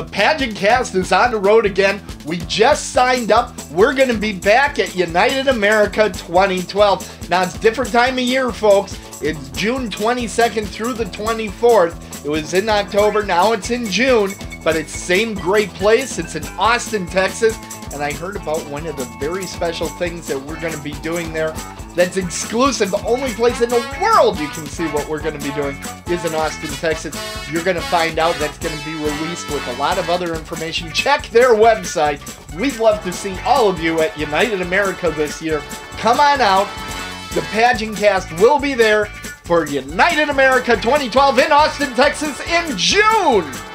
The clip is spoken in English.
The PageantCast is on the road again. We just signed up. We're going to be back at United America 2012. Now, it's different time of year, folks. It's June 22nd through the 24th. It was in October. Now it's in June, but it's same great place. It's in Austin, Texas. And I heard about one of the very special things that we're going to be doing there that's exclusive. The only place in the world you can see what we're going to be doing is in Austin, Texas. You're going to find out that's going to be released with a lot of other information. Check their website. We'd love to see all of you at United America this year. Come on out. The PageantCast will be there for United America 2012 in Austin, Texas in June.